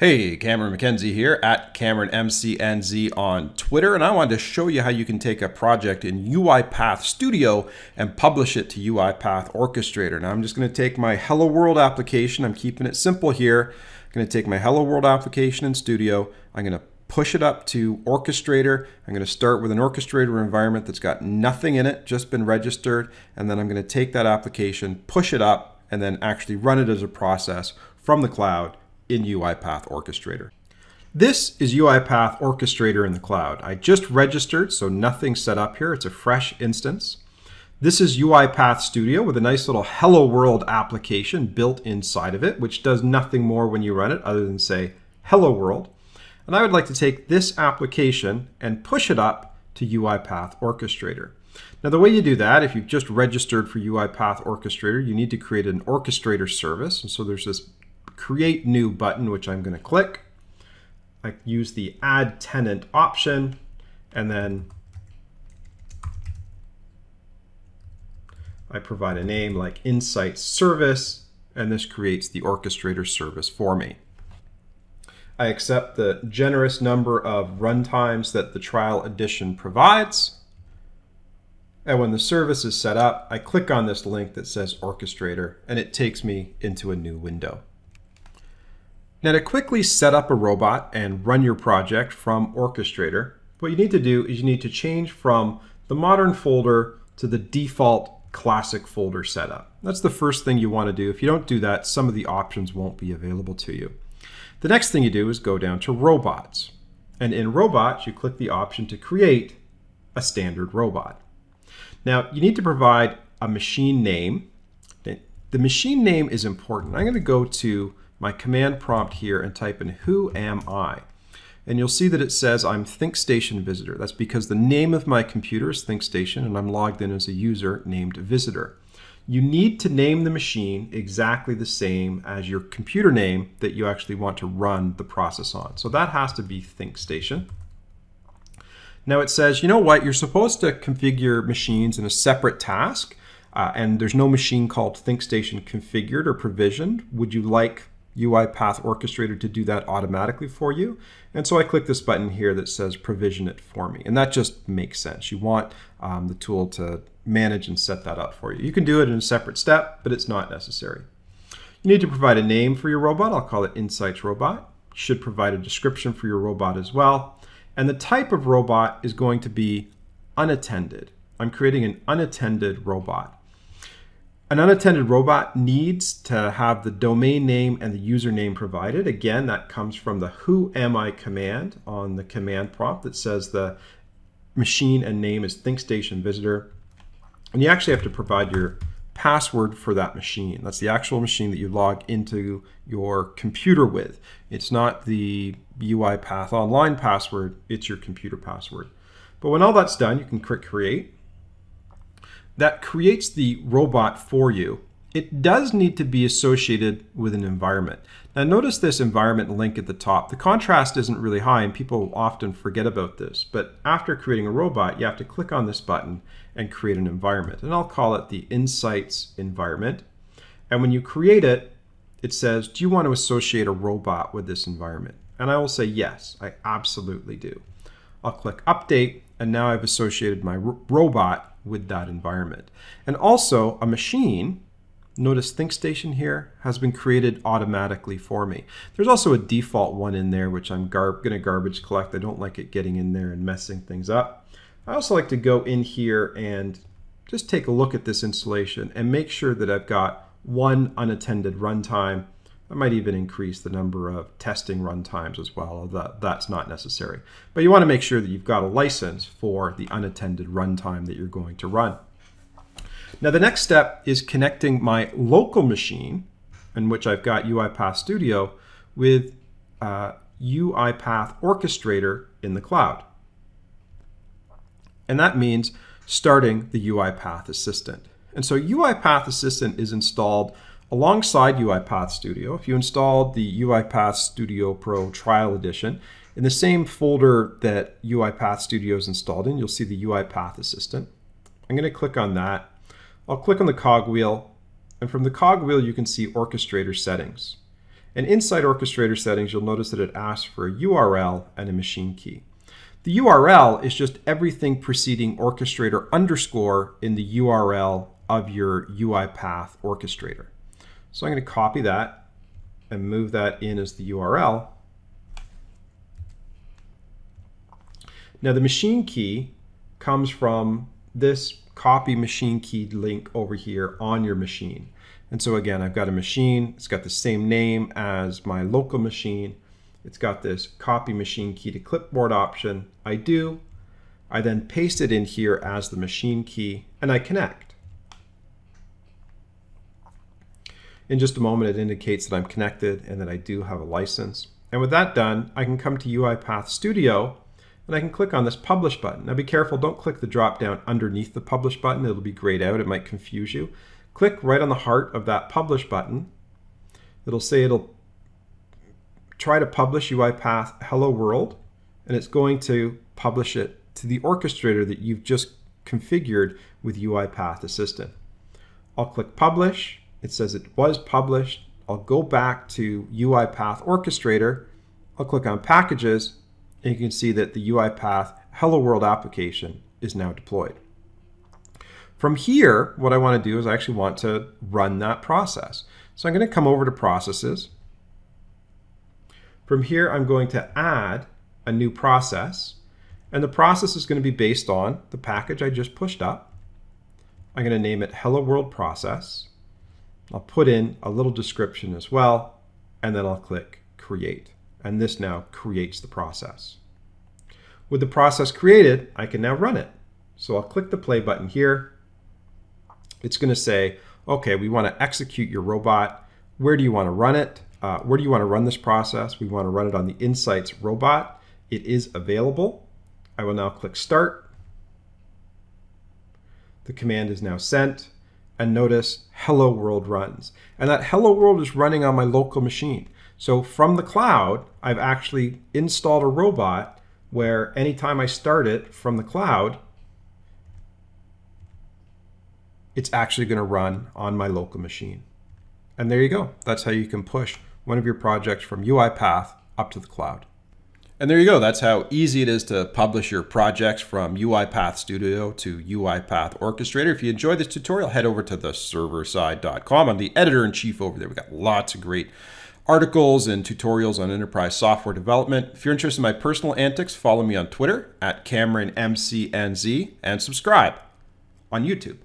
Hey, Cameron McKenzie here at Cameron MCNZ on Twitter, and I wanted to show you how you can take a project in UiPath Studio and publish it to UiPath Orchestrator. Now, I'm just going to take my Hello World application. I'm keeping it simple here. I'm going to take my Hello World application in Studio. I'm going to push it up to Orchestrator. I'm going to start with an Orchestrator environment that's got nothing in it, just been registered, and then I'm going to take that application, push it up, and then actually run it as a process from the cloud in UiPath Orchestrator. This is UiPath Orchestrator in the cloud. I just registered, so nothing's set up here. It's a fresh instance. This is UiPath Studio with a nice little Hello World application built inside of it, which does nothing more when you run it other than say Hello World. And I would like to take this application and push it up to UiPath Orchestrator. Now the way you do that, if you've just registered for UiPath Orchestrator, you need to create an orchestrator service. And so there's this create new button, which I'm going to click. I use the add tenant option and then I provide a name like Insights Service and this creates the orchestrator service for me. I accept the generous number of runtimes that the trial edition provides. And when the service is set up, I click on this link that says Orchestrator, and it takes me into a new window. Now to quickly set up a robot and run your project from Orchestrator, what you need to do is you need to change from the modern folder to the default classic folder setup. That's the first thing you want to do. If you don't do that, some of the options won't be available to you. The next thing you do is go down to robots. And in robots, you click the option to create a standard robot. Now you need to provide a machine name. The machine name is important. I'm going to go to my command prompt here and type in who am I? And you'll see that it says I'm ThinkStation Visitor. That's because the name of my computer is ThinkStation and I'm logged in as a user named Visitor. You need to name the machine exactly the same as your computer name that you actually want to run the process on. So that has to be ThinkStation. Now it says, you know what, you're supposed to configure machines in a separate task, uh, and there's no machine called ThinkStation configured or provisioned. Would you like UiPath Orchestrator to do that automatically for you. And so I click this button here that says provision it for me. And that just makes sense. You want um, the tool to manage and set that up for you. You can do it in a separate step, but it's not necessary. You need to provide a name for your robot. I'll call it Insights Robot. You should provide a description for your robot as well. And the type of robot is going to be unattended. I'm creating an unattended robot. An unattended robot needs to have the domain name and the username provided. Again, that comes from the who am I command on the command prompt that says the machine and name is ThinkStation Visitor. And you actually have to provide your password for that machine. That's the actual machine that you log into your computer with. It's not the UiPath online password, it's your computer password. But when all that's done, you can click create that creates the robot for you, it does need to be associated with an environment. Now notice this environment link at the top. The contrast isn't really high and people often forget about this, but after creating a robot, you have to click on this button and create an environment. And I'll call it the Insights environment. And when you create it, it says, do you want to associate a robot with this environment? And I will say, yes, I absolutely do. I'll click update and now I've associated my robot with that environment. And also a machine, notice ThinkStation here, has been created automatically for me. There's also a default one in there, which I'm gonna garbage collect. I don't like it getting in there and messing things up. I also like to go in here and just take a look at this installation and make sure that I've got one unattended runtime I might even increase the number of testing runtimes as well. That, that's not necessary. But you want to make sure that you've got a license for the unattended runtime that you're going to run. Now the next step is connecting my local machine, in which I've got UiPath Studio, with uh, UiPath Orchestrator in the cloud. And that means starting the UiPath Assistant. And so UiPath Assistant is installed Alongside UiPath Studio, if you installed the UiPath Studio Pro Trial Edition, in the same folder that UiPath Studio is installed in, you'll see the UiPath Assistant. I'm going to click on that. I'll click on the cogwheel, and from the cogwheel you can see Orchestrator settings. And inside Orchestrator settings, you'll notice that it asks for a URL and a machine key. The URL is just everything preceding orchestrator underscore in the URL of your UiPath orchestrator. So I'm going to copy that and move that in as the URL. Now the machine key comes from this copy machine key link over here on your machine. And so again, I've got a machine, it's got the same name as my local machine. It's got this copy machine key to clipboard option. I do. I then paste it in here as the machine key and I connect. In just a moment, it indicates that I'm connected and that I do have a license. And with that done, I can come to UiPath Studio and I can click on this publish button. Now be careful, don't click the drop down underneath the publish button. It'll be grayed out, it might confuse you. Click right on the heart of that publish button. It'll say it'll try to publish UiPath Hello World, and it's going to publish it to the orchestrator that you've just configured with UiPath Assistant. I'll click Publish. It says it was published. I'll go back to UiPath Orchestrator. I'll click on Packages, and you can see that the UiPath Hello World application is now deployed. From here, what I want to do is I actually want to run that process. So I'm going to come over to Processes. From here, I'm going to add a new process. And the process is going to be based on the package I just pushed up. I'm going to name it Hello World Process. I'll put in a little description as well, and then I'll click Create and this now creates the process. With the process created, I can now run it. So I'll click the play button here. It's going to say, okay, we want to execute your robot. Where do you want to run it? Uh, where do you want to run this process? We want to run it on the Insights robot. It is available. I will now click Start. The command is now sent. And notice Hello World runs. And that Hello World is running on my local machine. So from the cloud, I've actually installed a robot where anytime I start it from the cloud, it's actually going to run on my local machine. And there you go. That's how you can push one of your projects from UiPath up to the cloud. And there you go. That's how easy it is to publish your projects from UiPath Studio to UiPath Orchestrator. If you enjoyed this tutorial, head over to the serverside.com. I'm the editor-in-chief over there. We've got lots of great articles and tutorials on enterprise software development. If you're interested in my personal antics, follow me on Twitter at CameronMCNZ and subscribe on YouTube.